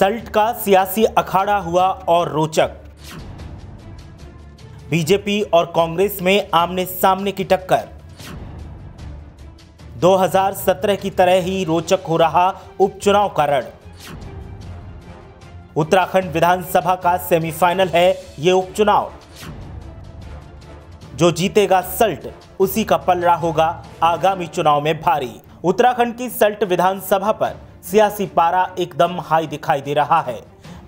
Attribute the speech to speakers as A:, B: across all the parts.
A: सल्ट का सियासी अखाड़ा हुआ और रोचक। बीजेपी और कांग्रेस में आमने सामने की टक्कर। 2017 की तरह ही रोचक हो रहा उपचुनाव का रण। उत्तराखंड विधानसभा का सेमीफाइनल है ये उपचुनाव। जो जीतेगा सल्ट, उसी का पलड़ा होगा आगामी चुनाव में भारी। उत्तराखंड की सल्ट विधानसभा पर सियासी पारा एकदम हाई दिखाई दे रहा है।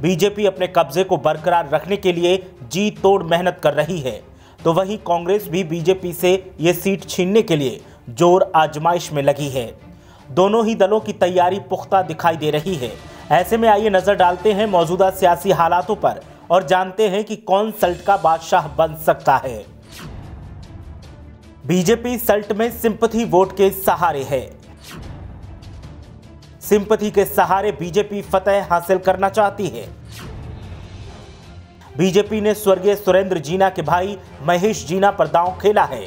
A: बीजेपी अपने कब्जे को बरकरार रखने के लिए जी तोड़ मेहनत कर रही है। तो वहीं कांग्रेस भी बीजेपी से ये सीट छीनने के लिए ज़ोर आजमाइश में लगी है। दोनों ही दलों की तैयारी पुख्ता दिखाई दे रही है। ऐसे में आइए नज़र डालते हैं मौजूदा सियासी हालातों पर और जानते हैं कि कौन सल्ट का बादशाह बन सकता है। बीजेपी सल्ट में सिंपथी वोट के सहारे है। सिंपथी के सहारे बीजेपी फतेह हासिल करना चाहती है। बीजेपी ने स्वर्गीय सुरेंद्र जीना के भाई महेश जीना पर दांव खेला है।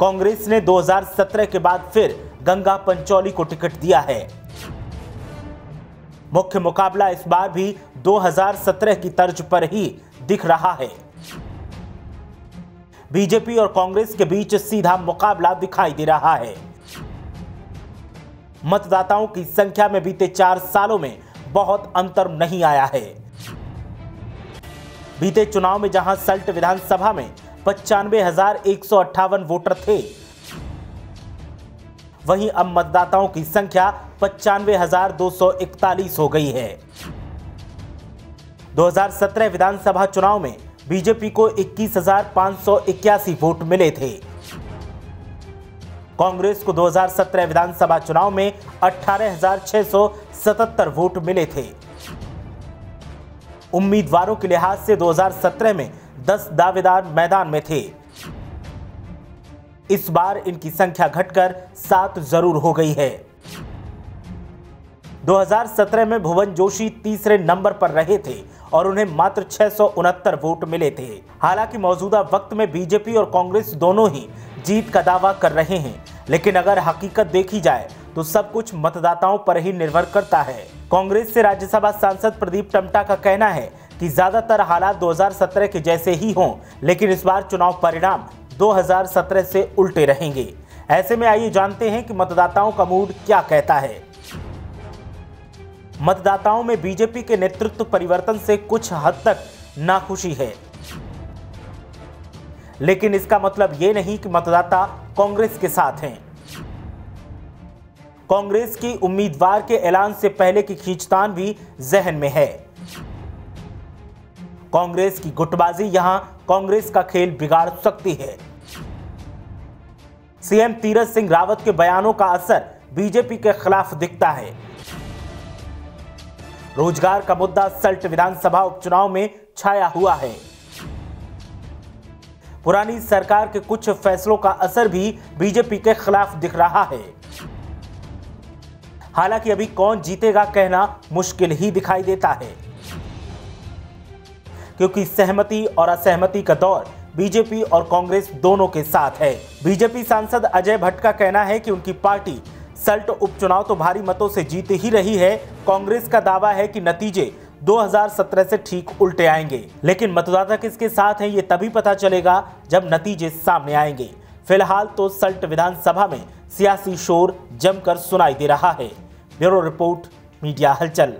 A: कांग्रेस ने 2017 के बाद फिर गंगा पंचौली को टिकट दिया है। मुख्य मुकाबला इस बार भी 2017 की तर्ज पर ही दिख रहा है। बीजेपी और कांग्रेस के बीच सीधा मुकाबला दिखाई दे रहा है। मतदाताओं की संख्या में बीते चार सालों में बहुत अंतर नहीं आया है। बीते चुनाव में जहाँ सल्ट विधानसभा में पचानवे वोटर थे, वहीं अब मतदाताओं की संख्या पचानवे हो गई है। 2017 विधानसभा चुनाव में बीजेपी को इक्कीस वोट मिले थे। कांग्रेस को 2017 विधानसभा चुनाव में 18,677 वोट मिले थे। उम्मीदवारों के लिहाज से 2017 में 10 दावेदार मैदान में थे। इस बार इनकी संख्या घटकर सात ज़रूर हो गई है। 2017 में भुवन जोशी तीसरे नंबर पर रहे थे। और उन्हें मात्र छह सौ उनहत्तर वोट मिले थे। हालाँकि मौजूदा वक्त में बीजेपी और कांग्रेस दोनों ही जीत का दावा कर रहे हैं। लेकिन अगर हकीकत देखी जाए तो सब कुछ मतदाताओं पर ही निर्भर करता है। कांग्रेस से राज्यसभा सांसद प्रदीप टमटा का कहना है कि ज़्यादातर हालात 2017 के जैसे ही हों, लेकिन इस बार चुनाव परिणाम 2017 से उल्टे रहेंगे। ऐसे में आइए जानते हैं कि मतदाताओं का मूड क्या कहता है। मतदाताओं में बीजेपी के नेतृत्व परिवर्तन से कुछ हद तक नाखुशी है। लेकिन इसका मतलब ये नहीं कि मतदाता कांग्रेस के साथ हैं। कांग्रेस की उम्मीदवार के ऐलान से पहले की खींचतान भी जहन में है। कांग्रेस की गुटबाजी यहाँ कांग्रेस का खेल बिगाड़ सकती है। सीएम तीरथ सिंह रावत के बयानों का असर बीजेपी के खिलाफ दिखता है। रोज़गार का मुद्दा सल्ट विधानसभा उपचुनाव में छाया हुआ है। पुरानी सरकार के कुछ फैसलों का असर भी बीजेपी के खिलाफ दिख रहा है। हालाँकि अभी कौन जीतेगा कहना मुश्किल ही दिखाई देता है। क्योंकि सहमति और असहमति का दौर बीजेपी और कांग्रेस दोनों के साथ है। बीजेपी सांसद अजय भट्ट का कहना है कि उनकी पार्टी सल्ट उपचुनाव तो भारी मतों से जीत ही रही है। कांग्रेस का दावा है कि नतीजे 2017 से ठीक उल्टे आएँगे। लेकिन मतदाता किसके साथ हैं ये तभी पता चलेगा जब नतीजे सामने आएँगे। फ़िलहाल तो सल्ट विधानसभा में सियासी शोर जमकर सुनाई दे रहा है। ब्यूरो रिपोर्ट, मीडिया हलचल।